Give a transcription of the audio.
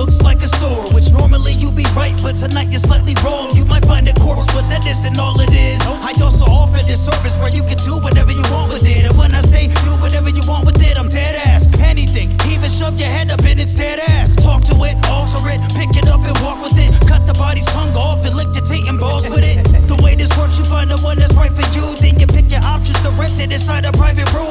looks like a store, which normally you'd be right, but tonight you're slightly wrong. You might find a corpse, but that isn't all it is. I also offer this service where you can do whatever you want with it. And when I say do whatever you want with it, I'm dead ass. Anything, even shove your head up in its dead ass. Talk to it, alter it, pick it up and walk with it. Cut the body's tongue off and lick the taint and balls with it. The way this works, you find the one that's right for you. Then you pick your options to rent it inside a private room.